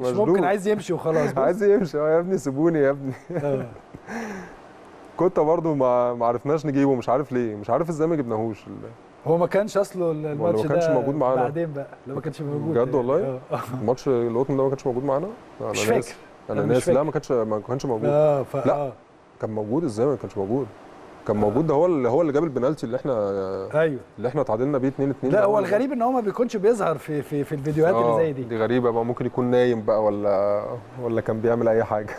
مش ممكن عايز يمشي وخلاص عايز يمشي. آه يا ابني سيبوني يا ابني. كنت برضو ما عرفناش نجيبه مش عارف ليه. مش عارف إزاي ما جبناهوش. هو ما كانش أصله الماتش ما كانش ده موجود معانا. بعدين بقى لو ما كانش موجود. بجد والله؟ الماتش القطن ده ما كانش موجود معانا؟ أنا مش. فاكر. أنا مش ناسي لا. ما كانش ما كانش موجود. آه ف... لا. آه. كان موجود. إزاي ما كانش موجود؟ كان موجود ده هو اللي هو اللي جاب البنالتي اللي إحنا أيوه. اللي إحنا تعادلنا بيه 2 2 لا هو الغريب إن هو ما بيكونش بيظهر في في في الفيديوهات اللي زي دي. دي غريبة بقى ممكن يكون نايم بقى ولا ولا كان بيعمل أي حاجة.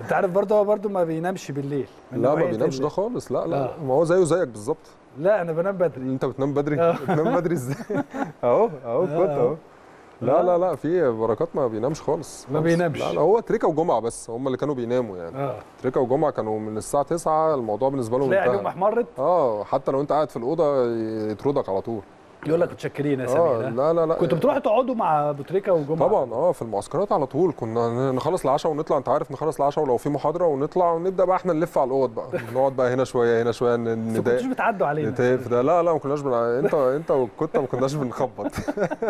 أنت عارف برضه هو برضه ما بينامش بالليل. من لا ما بينامش ده خالص لا لا آه. ما هو زيه زيك بالظبط. لا أنا بنام بدري. أنت بتنام بدري؟ آه. بتنام بدري إزاي؟ أهو أهو آه، كنت أهو. لا لا؟ لا في بركات ما بينامش خالص. ما. بينامش. لا لا هو تريكا وجمعة بس هم اللي كانوا بيناموا يعني. آه. تريكا وجمعة كانوا من الساعة 9 الموضوع بالنسبة لهم تلاقي عينيهم انتهى احمرت آه حتى لو أنت قاعد في الأوضة يطردك على طول. يقول لك متشكرين يا سمير ها؟ لا لا لا. كنتوا بتروحوا تقعدوا مع ابو تريكه وجمعة؟ طبعا آه في المعسكرات على طول. كنا نخلص العشاء ونطلع أنت عارف نخلص العشاء ولو في محاضرة ونطلع ونبدأ بقى إحنا نلف على الأوض بقى. نقعد بقى هنا شوية هنا شوية ن- بس ما كنتوش نضايق بتعدوا علينا. نتقف ده. لا لا ما كناش بنع... أنت أنت وكنت ما كناش بنخبط.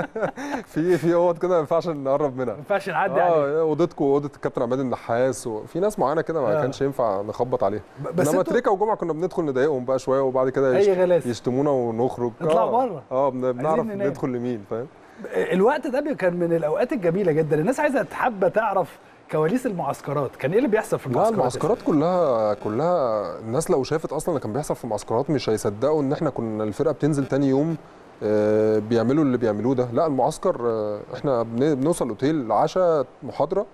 في في أوض كده ما ينفعش نقرب منها. ما ينفعش نعدي آه اوضتكم واوضه الكابتن عماد النحاس وفي ناس معينة كده ما آه. كانش ينفع نخبط عليها. بس إنما تريكا وجمعة كنا بندخل نضايقهم بقى شوية وبعد كده يشتمونا ونخرج. اطلعوا آه. بره. آه بن- بنعرف. ندخل لمين فاهم؟ الوقت ده كان من الأوقات الجميلة جدا. الناس عايزة حابه تعرف كواليس المعسكرات. كان إيه اللي بيحصل في لا المعسكرات؟ المعسكرات كلها كلها الناس لو شافت أصلا اللي كان بيحصل في المعسكرات مش هيصدقوا إن إحنا كنا الفرقة بتنزل تاني يوم آه، بيعملوا اللي بيعملوه ده. لا المعسكر آه، إحنا بن- بنوصل الاوتيل عشاء محاضرة.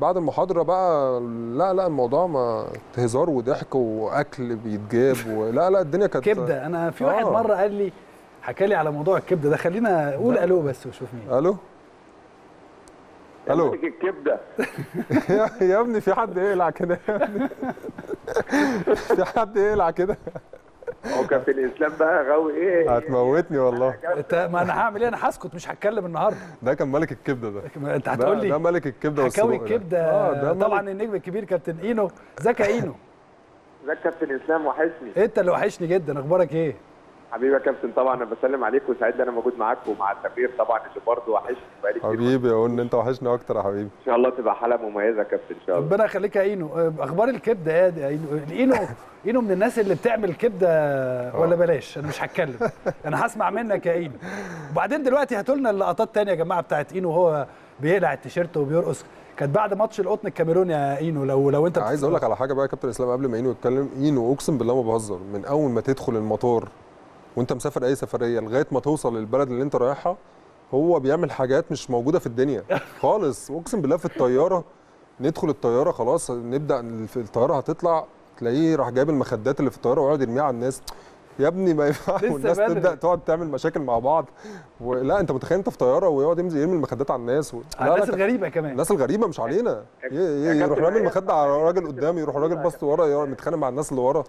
بعد المحاضرة بقى لا لا الموضوع ما هزار وضحك وأكل بيتجاب ولا لا الدنيا كانت كبدة. أنا في واحد آه. مرة قال لي حكى لي على موضوع الكبده ده. خلينا أقول ألو بس وشوف مين. ألو؟ ألو؟ ماسك الكبده يا- ابني في حد يقلع كده؟ يا ابني. في حد يقلع كده؟ هو كان في الإسلام بقى غاوي إيه؟ هتموتني والله. أنت ما أنا هعمل إيه؟ أنا هسكت مش هتكلم النهارده. ده كان ملك الكبده ده. أنت هتقول لي ده ملك الكبده حكاوي. الكبده آه ده طبعا النجم الكبير كابتن إينو. زكا إينو. ده كابتن إسلام وحشني. أنت اللي وحشني جدا. أخبارك إيه؟ حبيبي يا كابتن طبعا أنا بسلم عليك وسعيد إن أنا موجود معاك ومع سمير طبعا اللي برضه وحشني بقالي كتير. حبيبي يا قلبي أنا أنت وحشني أكتر يا حبيبي. إن شاء الله تبقى حلقة مميزة يا كابتن إن شاء الله. ربنا يخليك يا إينو. آه، أخبار الكبده إيه يا إينو. إينو إينو من الناس اللي بتعمل كبده ولا بلاش؟ أنا مش هتكلم. أنا هسمع منك يا إينو. وبعدين دلوقتي هاتوا لنا اللقطات تانية يا جماعة بتاعت إينو. وهو بيقلع التيشيرت وبيرقص. كانت بعد ماتش القطن الكاميروني يا إينو لو لو أنت عايز أقول لك على حاجة بقى يا كابتن اسلام قبل ما إينو يتكلم. إينو أقسم بالله ما بهزر. من أول ما تدخل المطار وانت مسافر اي سفرية لغاية ما توصل للبلد اللي انت رايحها هو بيعمل حاجات مش موجودة في الدنيا خالص. اقسم بالله في الطيارة ندخل الطيارة خلاص نبدأ في الطيارة هتطلع تلاقيه راح جايب المخدات اللي في الطيارة ويقعد يرميها على الناس. يا ابني ما ينفعش لسه والناس بدري. تبدأ تقعد تعمل مشاكل مع بعض. ولا انت متخيل انت في طيارة ويقعد ينزل يرمي المخدات على الناس و... على لا، الناس لا، الغريبة كمان. الناس الغريبة مش علينا. ي- ي- كابتن يروح رامي المخدة على راجل قدامي يروح راجل بص ورا متخانق مع الناس اللي ورا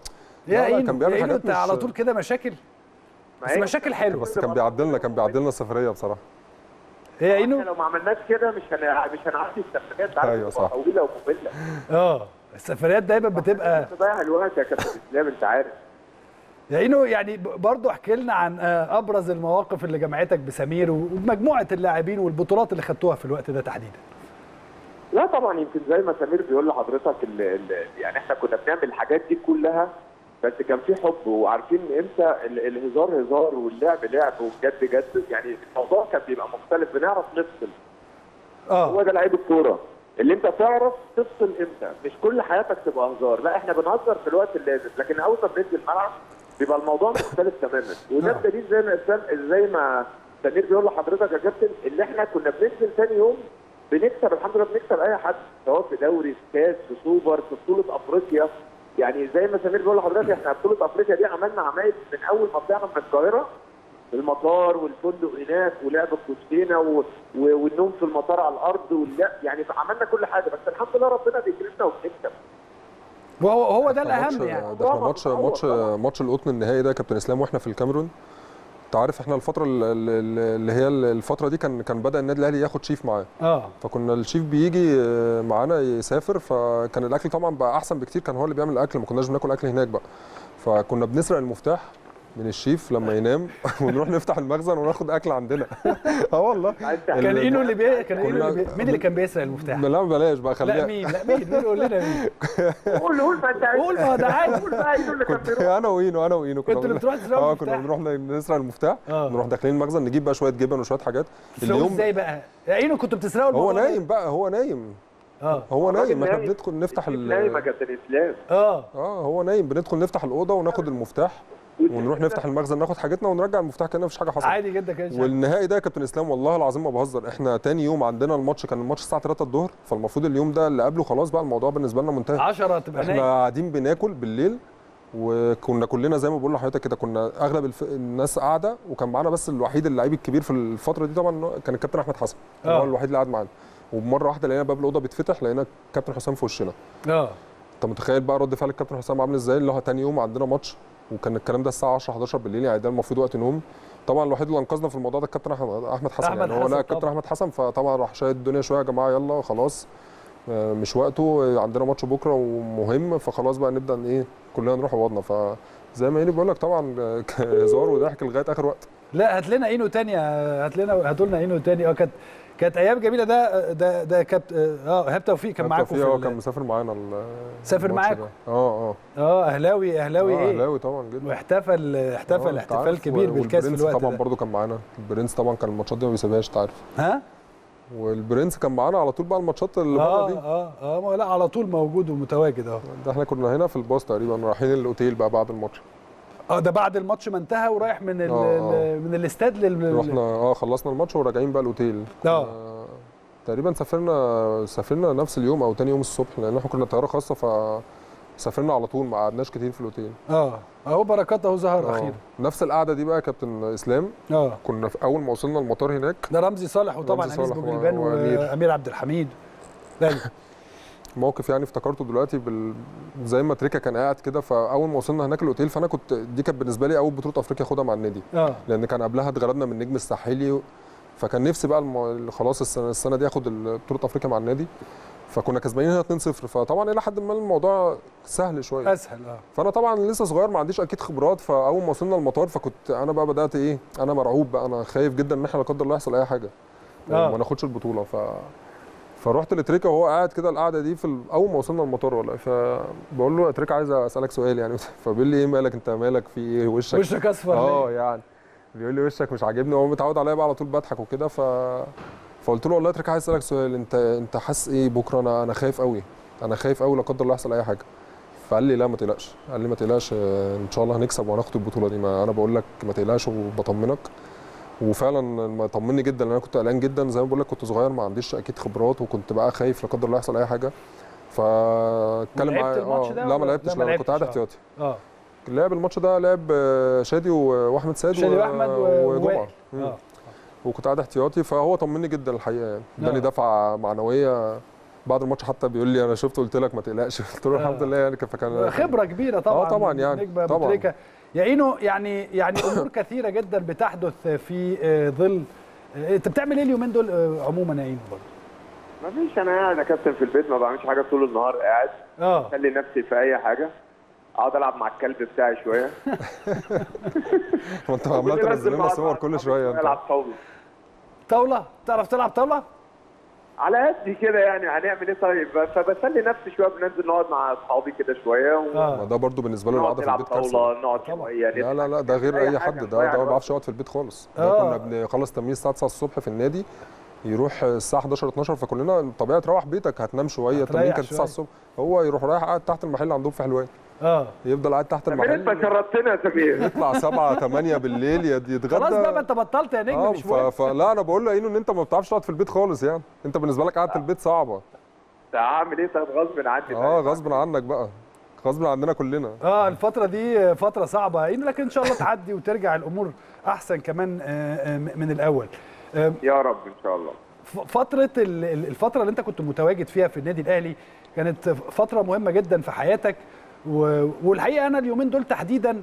يا لا، لا، كان بيعمل حاجات انت مش- على طول كده مشاكل. بس هي- مشاكل حلوة. بس كان بيعدلنا كان بيعدلنا السفريه بصراحة. يا إحنا اينو لو ما عملناش كده مش هن... مش هنعدي السفريات. بتبقى صح. طويله ومملة. آه السفريات دايما بتبقى تضيع الوقت يا كابتن إسلام أنت عارف. يا اينو يعني ب- برضه احكي لنا عن آه، أبرز المواقف اللي جمعتك بسمير وبمجموعه اللاعبين والبطولات اللي خدتوها في الوقت ده تحديدا. لا طبعا يمكن زي ما سمير بيقول لحضرتك ال ال يعني إحنا كنا بنعمل الحاجات دي كلها بس كان في حب وعارفين إمتى ال- الهزار هزار واللعب لعب والجد جد. يعني الموضوع كان بيبقى مختلف. بنعرف نفصل. هو آه ده لعيب الكورة. اللي أنت تعرف تفصل إمتى. مش كل حياتك تبقى هزار. لا إحنا بنهزر في الوقت اللازم. لكن أول ما بننزل الملعب بيبقى الموضوع مختلف تماما. وده آه. الدليل زي ما زي ما سمير بيقول لحضرتك يا كابتن اللي إحنا كنا بننزل ثاني يوم بنكسب الحمد لله بنكسب أي حد. سواء في دوري في كاس في سوبر في بطولة أفريقيا. يعني زي ما سمير بيقول لحضرتك إحنا بطولة أفريقيا دي عملنا عمايل من أول ما طلعنا من القاهرة. المطار والفندق هناك ولعب الكوتشينه و... و... والنوم في المطار على الأرض واللا يعني عملنا كل حاجة بس الحمد لله ربنا بيكرمنا وبنكسب. وهو هو ده الأهم يعني. ده إحنا ماتش ماتش ماتش القطن النهائي ده يا كابتن إسلام وإحنا في الكاميرون. انت عارف إحنا الفترة ال- ال- اللي هي الفترة دي كان كان بدأ النادي الأهلي ياخد شيف معاه. آه. فكنا الشيف بيجي آه، معانا يسافر فكان الأكل طبعا بقى أحسن بكتير كان هو اللي بيعمل الأكل ما كناش بناكل أكل هناك بقى. فكنا بنسرق المفتاح من الشيف لما ينام ونروح نفتح المخزن وناخد أكل عندنا. آه والله. كان إينو اللي بي... كان إينو اللي بي... مين اللي كان بيسرق المفتاح؟ لا بلاش بقى لا خليها مين؟ لا مين؟ مين قول لنا مين؟ قول قول ما انت عايز قول ما ده عادي. قول بقى يقول لك كنت أنا وإينو أنا وإينو كنا كنتوا اللي بتروحوا تسرقوا آه كنا؟ بنروح نسرق المفتاح آه. نروح داخلين المخزن نجيب بقى شوية جبن وشوية حاجات. تسرقوه إزاي بقى؟ إينو كنتوا بتسرقوا هو؟ نايم بقى هو نايم. آه. هو نايم. إحنا. بندخل نفتح ال- نايم يا كابتن اسلام آه. آه هو نايم. بندخل نفتح الأوضة وناخد المفتاح. ونروح نفتح المخزن ناخد حاجتنا ونرجع المفتاح كان مفيش حاجة حصلت. عادي جدا كده. والنهائي ده يا كابتن إسلام والله العظيم ما بهزر. إحنا تاني يوم عندنا الماتش كان الماتش الساعة 3 الظهر فالمفروض اليوم ده اللي قبله خلاص بقى الموضوع بالنسبة لنا منتهي. 10 تبقى إحنا قاعدين بناكل بالليل وكنا كلنا زي ما بقول لحضرتك كده كنا أغلب الف... الناس قاعدة وكان معانا بس الوحيد اللعيب الكبير في الفترة دي طبعا كان الكابتن أحمد حسن. آه. هو الوحيد اللي قاعد معانا. ومرة واحدة لقينا باب الأوضة بيتفتح لقينا الكابتن حسام في وشنا. آه. أنت متخيل بقى رد فعل الكابتن حسام عامل إزاي؟ اللي هو تاني يوم عندنا ماتش وكان الكلام ده الساعة 10 11 بالليل يعني ده المفروض وقت نوم. طبعا الوحيد اللي أنقذنا في الموضوع ده الكابتن أحمد حسن أحمد يعني هو لا الكابتن. أحمد حسن فطبعا راح شايد الدنيا شوية يا جماعة يلا خلاص آه، مش وقته عندنا ماتش بكرة ومهم فخلاص بقى نبدأ إيه كلنا نروح اوضنا فزي ما هاني بيقول لك طبعا هزار وضحك لغاية آخر وقت. لا هات لنا إينو تاني هات لنا هاتوا لنا إينو تاني. آه كانت كانت أيام جميلة. ده ده ده كابت آه إيهاب توفيق كان معاكم في هو ال- كان مسافر معانا سافر معاكم؟ آه آه. آه أهلاوي أهلاوي آه، إيه؟ أهلاوي طبعا جدا. واحتفل آه، احتفل أنت احتفال كبير بالكاس في الوقت طبعا ده. برضو كان معانا. البرنس طبعا كان الماتشات دي ما بيسيبهاش أنت عارف. ها؟ والبرنس كان معانا على طول بقى الماتشات اللي بره آه دي. آه آه ما لا على طول موجود ومتواجد آه ده إحنا كنا هنا في الباص تقريبا رايحين الأوتيل بقى بعد الماتش. آه ده بعد الماتش ما انتهى ورايح من ال آه، آه. من الاستاد لل رحنا آه خلصنا الماتش وراجعين بقى الأوتيل آه. كنا تقريبا سافرنا سافرنا نفس اليوم أو تاني يوم الصبح لأن إحنا كنا طيارة خاصة ف سافرنا على طول ما قعدناش كتير في الأوتيل آه اهو بركات اهو ظهر آه. أخيرا نفس القعدة دي بقى كابتن إسلام آه كنا في أول ما وصلنا المطار هناك ده رمزي صالح وطبعا رمزي انيس صالح و- بوجلبان. وأمير عبد الحميد موقف يعني افتكرته دلوقتي بال... زي ما تريكا كان قاعد كده فأول ما وصلنا هناك الأوتيل فأنا كنت دي كانت بالنسبة لي أول بطولة أفريقيا اخدها مع النادي. آه. لأن كان قبلها اتغلبنا من النجم الساحلي. فكان نفسي بقى الم... خلاص السنة السنة دي آخد بطولة أفريقيا مع النادي. فكنا كسبانين هنا 2-0 فطبعا إلى حد ما الموضوع سهل شوية. أسهل آه. فأنا طبعا لسه صغير ما عنديش أكيد خبرات فأول ما وصلنا المطار فكنت أنا بقى بدأت إيه أنا مرعوب بقى أنا خايف جدا إن إحنا لا قدر الله يحصل أي حاجة. آه. وما ناخدش البطولة ف فرحت لتريكا وهو قاعد كده القعدة دي في أول ما وصلنا المطار والله فبقول له تريكا عايز أسألك سؤال يعني. فبيقول لي إيه مالك؟ أنت مالك في إيه؟ وشك. وشك أصفر آه؟ يعني. بيقول لي وشك مش عاجبني. هو متعود عليا بقى على طول بضحك وكده ف فقلت له والله تريكا عايز أسألك سؤال أنت أنت حاسس إيه بكرة؟ أنا أنا خايف قوي أنا خايف قوي لا قدر الله يحصل أي حاجة. فقال لي لا ما تقلقش. قال لي ما تقلقش آه، إن شاء الله هنكسب وهناخد البطولة دي ما أنا بقول لك ما تقلقش وبطمنك. وفعلا ما طمني جدا لأن أنا كنت قلقان جدا زي ما بقول لك كنت صغير ما عنديش أكيد خبرات وكنت بقى خايف لا قدر الله يحصل أي حاجة فاتكلم معايا آه لا ما لعبتش لا، كنت قاعد لعبتش، آه. احتياطي آه لعب الماتش ده لعب آه، شادي وأحمد سيد شادي وأحمد وجمعة. مم. آه وكنت قاعد احتياطي فهو طمني جدا الحقيقة يعني اداني آه. دفعة معنوية بعد الماتش حتى بيقول لي أنا شفت قلت لك ما تقلقش قلت له آه. الحمد لله يعني فكان خبرة كبيرة طبعا آه طبعاً يعني، طبعاً. اينو يعني يعني أمور كثيرة جدا بتحدث في آه، ظل آه، أنت بتعمل إيه اليومين دول آه، عموما يا اينو برضه ما فيش أنا قاعد يا كابتن في البيت ما بعملش حاجة طول النهار قاعد آه. اخلي نفسي في أي حاجة. أقعد ألعب مع الكلب بتاعي شوية. وأنت عمال تنزل لنا صور كل شوية ألعب طاولة. طاولة؟ تعرف تلعب طاولة؟ على قد كده يعني هنعمل إيه طيب فبسلي نفسي شوية بننزل نقعد مع أصحابي كده شوية آه ما ده برضو بالنسبة له القعده في البيت كارثة نقعد. شوية لا لا لا ده غير أي حد ده ده ما. بيعرفش يقعد في البيت خالص آه. ده كنا بنخلص تمرين الساعة 9 الصبح في النادي يروح الساعة 11 12 فكلنا طبيعي تروح بيتك هتنام شوية التمرين كان 9 شوية. الصبح هو يروح رايح قاعد تحت المحل عندهم في حلوان آه. يفضل قاعد تحت سمير إنت المحل. شرطتنا يا سمير. يطلع 7 8 بالليل يت- يتغدى. خلاص بقى ما انت بطلت يا نجم آه مش ف... مهم. فلا أنا بقول له يا اينو إن أنت ما بتعرفش تقعد في البيت خالص يعني. أنت بالنسبة لك قعدة البيت صعبة. هعمل إيه؟ طيب غصب عني آه غصب عنك بقى. غصب عننا كلنا. آه الفترة دي فترة صعبة. يا اينو لكن إن شاء الله تعدي وترجع الأمور أحسن كمان آه، آه، من الأول. آه، يا رب إن شاء الله. ف- فترة ال- ال- الفترة اللي أنت كنت متواجد فيها في النادي الأهلي كانت فترة مهمة جدا في حياتك. و- والحقيقة أنا اليومين دول تحديدا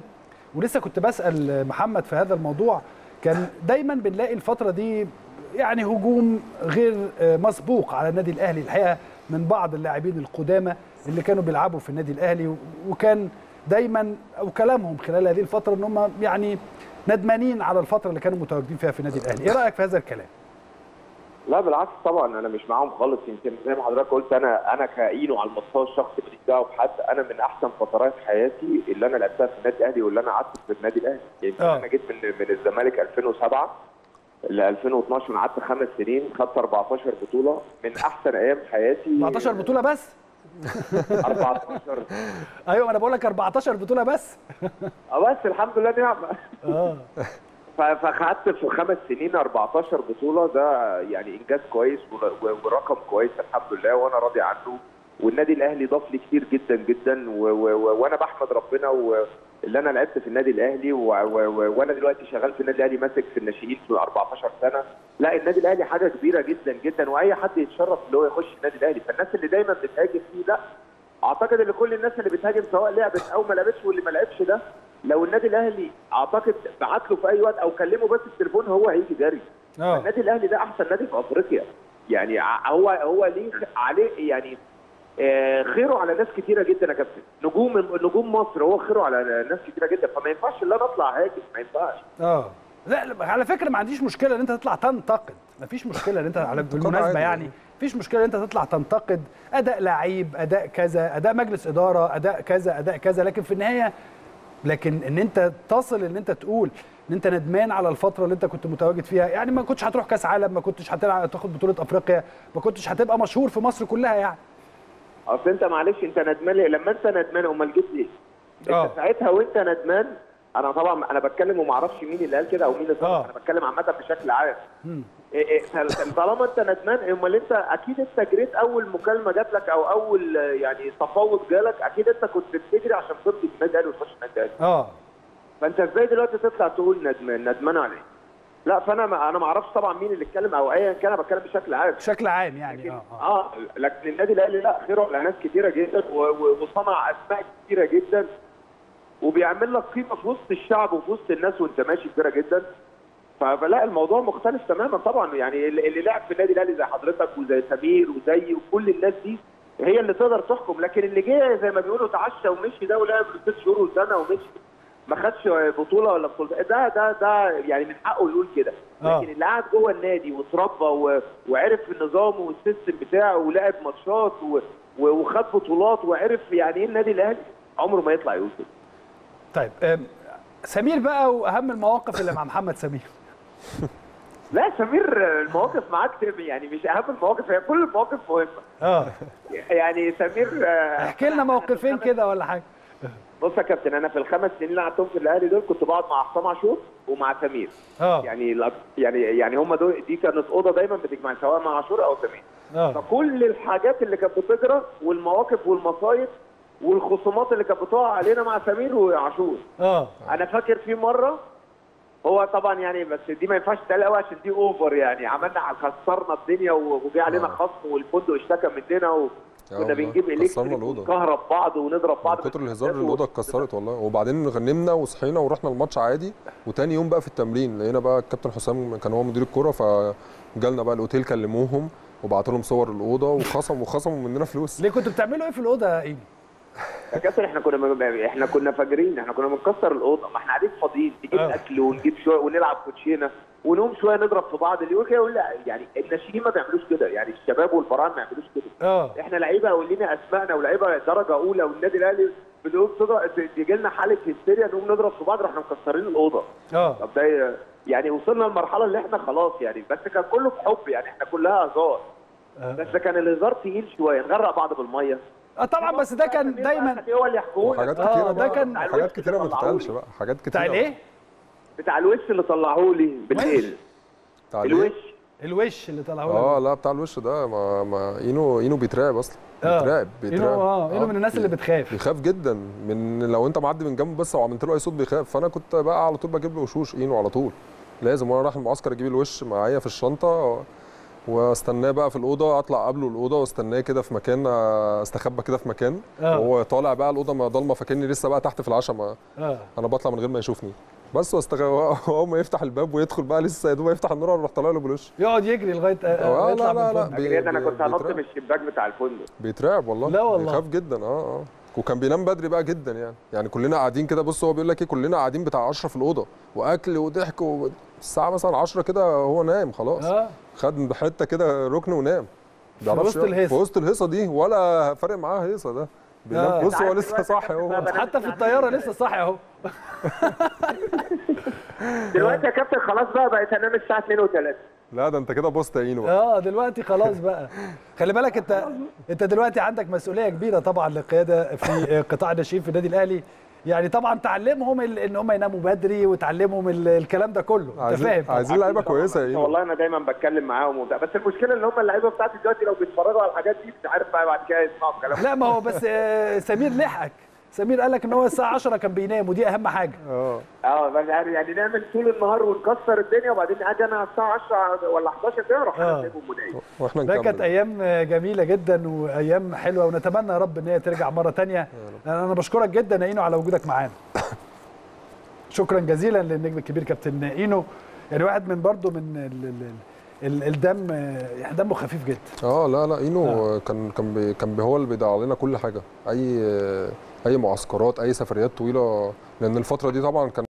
ولسه كنت بسأل محمد في هذا الموضوع كان دايما بنلاقي الفترة دي يعني هجوم غير آه، مسبوق على النادي الأهلي. الحقيقة من بعض اللاعبين القدامى اللي كانوا بيلعبوا في النادي الأهلي وكان دايما أو كلامهم خلال هذه الفترة إن هم يعني ندمانين على الفترة اللي كانوا متواجدين فيها في النادي الأهلي. إيه رأيك في هذا الكلام؟ لا بالعكس طبعا أنا مش معاهم خالص. يمكن زي ما حضرتك قلت أنا أنا كاينو على المستوى الشخصي ماليش دعوه بحد أنا من أحسن فترات حياتي اللي أنا لعبتها في النادي الأهلي واللي أنا قعدت في النادي الأهلي. يمكن آه. أنا جيت من من الزمالك 2007 ل 2012 قعدت خمس سنين خدت 14 بطولة. من أحسن أيام حياتي 14 بطولة بس؟ 14 أيوه أنا بقول لك 14 بطولة بس. آه بس الحمد لله نعمة. آه. فخدت في خمس سنين 14 بطولة. ده يعني إنجاز كويس ورقم كويس الحمد لله وأنا راضي عنه. والنادي الأهلي ضاف لي كتير جدا جدا وأنا بحمد ربنا اللي أنا لعبت في النادي الأهلي وأنا دلوقتي شغال في النادي الأهلي ماسك في الناشئين في 14 سنة. لا النادي الأهلي حاجة كبيرة جدا جدا وأي حد يتشرف اللي هو يخش النادي الأهلي. فالناس اللي دايما بتهاجم فيه لا. أعتقد إن كل الناس اللي بتهاجم سواء لعبت أو ما لعبتش واللي ما لعبش ده لو النادي الأهلي أعتقد بعت له في أي وقت أو كلمه بس التليفون هو هيجي جري. آه. النادي الأهلي ده أحسن نادي في أفريقيا. يعني هو هو ليه خ- عليه يعني آه، خيره على ناس كتيرة جدا يا كابتن. نجوم نجوم مصر هو خيره على ناس كتيرة جدا. فما ينفعش إن أنا أطلع هاجم ما ينفعش. آه. لا على فكرة ما عنديش مشكلة إن أنت تطلع تنتقد. ما فيش مشكلة إن أنت على بالمناسبة يعني. يعني. مفيش مشكلة إن أنت تطلع تنتقد. أداء لعيب أداء كذا أداء مجلس إدارة أداء كذا أداء كذا. لكن في النهاية لكن إن أنت تصل إن أنت تقول إن أنت ندمان على الفترة اللي أنت كنت متواجد فيها يعني ما كنتش هتروح كأس عالم ما كنتش هتلعب تاخد بطولة أفريقيا ما كنتش هتبقى مشهور في مصر كلها يعني أصل أنت معلش أنت ندمان ليه؟ لما أنت ندمان أمال جيت ليه؟ آه. انت ساعتها وأنت ندمان أنا طبعا أنا بتكلم وما أعرفش مين اللي قال كده أو مين اللي آه. صح أنا بتكلم عامة بشكل عام طالما انت ندمان امال انت أكيد انت جريت اول مكالمة جات لك أو اول يعني تفاوض جالك أكيد انت كنت بتجري عشان تمضي في النادي الاهلي وتخش النادي الاهلي آه. فانت إزاي دلوقتي تطلع تقول ندمان ندمان عليه؟ لا فانا ما أنا ما أعرفش طبعا مين اللي اتكلم أو ايا كان أنا بتكلم بشكل عام. بشكل عام يعني لكن آه آه. آه لكن النادي الأهلي لا خيره على ناس كتيرة جدا وصنع أسماء كتيرة جدا وبيعمل لك قيمة في وسط الشعب وفي وسط الناس وانت ماشي كبيرة جدا. فلا الموضوع مختلف تماما طبعا. يعني اللي لعب في النادي الأهلي زي حضرتك وزي سمير وزي وكل الناس دي هي اللي تقدر تحكم. لكن اللي جه زي ما بيقولوا تعشى ومشي ده ولعب ست شهور وسنة ومشي ما خدش بطولة ولا بطولة. ده ده ده يعني من حقه يقول كده. آه. لكن اللي قعد جوه النادي واتربى و- وعرف النظام والسيستم بتاعه ولعب ماتشات و- وخد بطولات وعرف يعني إيه النادي الأهلي عمره ما يطلع يقول كده. طيب سمير بقى وأهم المواقف اللي مع محمد سمير. لا سمير المواقف معاك يعني مش أهم المواقف هي كل المواقف مهمة. آه. يعني سمير آه، احكي لنا موقفين كده ولا حاجة. بص يا كابتن أنا في الخمس سنين اللي قعدتهم في الأهلي دول كنت بقعد مع حسام عاشور ومع سمير. آه. يعني يعني يعني هم دول دي كانت أوضة دايما بتجمع سواء مع عاشور أو سمير. آه. فكل الحاجات اللي كانت بتجرى والمواقف والمصايب والخصومات اللي كانت بتقع علينا مع سمير وعاشور. آه. أنا فاكر في مرة هو طبعا يعني بس دي ما ينفعش تتقال قوي عشان دي اوفر يعني. عملنا خسرنا الدنيا و- وجه علينا آه. خصم والفندق اشتكى مننا وكنا والله، بنجيب إلكتريك الأوضة. ونكهرب بعض ونضرب بعض. من كتر الهزار الأوضة و- اتكسرت والله. وبعدين غنمنا وصحينا ورحنا الماتش عادي. وتاني يوم بقى في التمرين لقينا بقى الكابتن حسام كان هو مدير الكورة فجالنا بقى الأوتيل كلموهم وبعتوا لهم صور الأوضة وخصموا وخصموا مننا فلوس. ليه كنتوا بتعملوا إيه في الأوضة يا إيمي؟ يا كابتن إحنا كنا م- إحنا كنا فاجرين إحنا كنا بنكسر الأوضة ما إحنا قاعدين فاضيين نجيب آه. أكل ونجيب شوية ونلعب كوتشينة ونقوم شوية نضرب في بعض اللي يقول لا يعني الناشئين ما بيعملوش كده يعني الشباب والفراعنة ما بيعملوش كده. آه. إحنا لعيبة ولينا أسمائنا ولعيبة درجة أولى والنادي الأهلي بنقوم تضرب تيجي لنا حالة هستيريا نقوم نضرب في بعض رحنا مكسرين الأوضة. آه. طب ده يعني وصلنا للمرحله اللي إحنا خلاص يعني بس كان كله بحب يعني إحنا كلها هزار. آه. بس كان الهزار تقيل شوية نغرق بعض بالمية. طبعا بس ده كان دايما هو اللي يحكوا وحاجات آه، كتيرة ده كان- حاجات كتيرة ما تتقالش بقى حاجات كتيرة بتاع الإيه؟ بتاع الوش اللي طلعوه لي بالليل؟ الوش. الوش اللي طلعوه آه لا بتاع الوش ده ما ما إينو إينو بيترعب أصلا. آه. بيترعب إينو آه إينو من الناس اللي بتخاف. بيخاف جدا. من لو أنت معدي من جنبه بس أو عملت له أي صوت بيخاف. فأنا كنت بقى على طول بجيب له وشوش إينو على طول. لازم وأنا رايح المعسكر أجيب الوش معايا في الشنطة. واستناه بقى في الأوضة أطلع قبله الأوضة واستناه كده في مكان استخبى كده في مكان آه. وهو طالع بقى الأوضة ما ضلمة فاكرني لسه بقى تحت في العشاء ما آه أنا بطلع من غير ما يشوفني بس واستغ... اول ما يفتح الباب ويدخل بقى لسه يا دوب يفتح النور أروح طالع له بالوش يقعد يجري لغاية آه، آه لا، يطلع لا، من لا. الفندق. بي- أنا كنت هنط بيترعب. من الشباك بتاع الفندق بيترعب والله لا والله. بيخاف جدا آه آه وكان بينام بدري بقى جدا يعني يعني كلنا قاعدين كده بص هو بيقول لك إيه كلنا قاعدين بتاع 10 في الأوضة وأكل وضحك و... الساعة مثلا 10 كده هو نايم خلاص آه خد حتة كده ركن ونام. في وسط يقعد. الهيصة. في وسط الهيصة دي ولا فارق معاه هيصة ده. آه. بينام بص أنت هو لسه صاحي أهو. حتى في الطيارة لسه صاحي أهو. دلوقتي يا كابتن خلاص بقى بقيت أنام الساعة 2 و3 لا ده انت كده بوظت عينه بقى. آه دلوقتي خلاص بقى. خلي بالك انت انت دلوقتي عندك مسؤولية كبيرة طبعا للقيادة في قطاع الناشئين في النادي الأهلي. يعني طبعا تعلمهم ال- إن هم يناموا بدري وتعلمهم ال- الكلام ده كله. أنت عايزين فاهم. عايزين لعيبة كويسة اينو والله أنا دايما بتكلم معاهم وبتاع. بس المشكلة اللي هم اللعيبة بتاعتي دلوقتي لو بيتفرجوا على الحاجات دي مش عارف بقى بعد كده يسمعوا الكلام. لا ما هو بس آه، سمير لحقك سمير قال لك إن هو الساعة 10 كان بينام ودي أهم حاجة. آه. آه يعني نعمل طول النهار ونكسر الدنيا وبعدين أجي أنا الساعة 10 ولا 11 كده أروح وإحنا ده كانت أيام جميلة جدا وأيام حلوة ونتمنى يا رب إن هي ترجع مرة تانية. أنا بشكرك جدا يا إينو على وجودك معانا. شكرا جزيلا للنجم الكبير كابتن إينو. يعني واحد من برضه من ال ال ال الدم يعني دمه خفيف جدا. آه لا لا إينو كان كان بي كان بي هو اللي بيدعى لنا كل حاجة أي أي معسكرات أي سفريات طويلة لأن الفترة دي طبعا كان